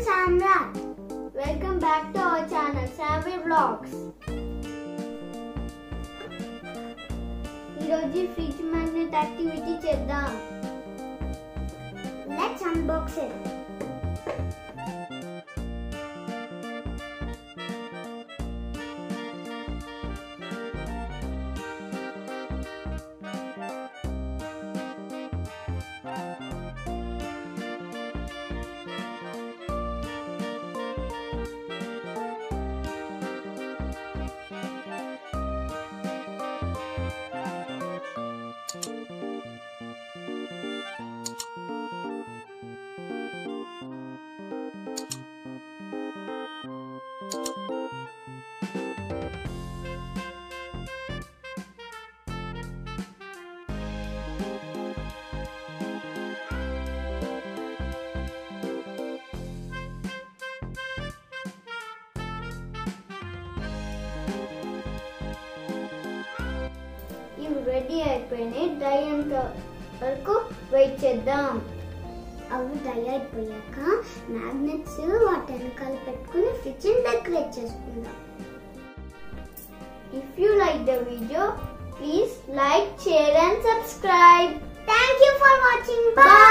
Samrat. Welcome back to our channel, Samvi Vlogs. ఈరోజు fridge magnet activity చేద్దాం unboxing. Ready అయిపోయినాయి dry అంత వరకు వెయిట్ చేద్దాం. అవి డ్రై అయిపోయాక మ్యాగ్నెట్స్ వాటి వెనకాల పెట్టుకుని కిచెన్ డెకరేట్ చేసుకుందాం. If you like the video please like share and subscribe thank you for watching bye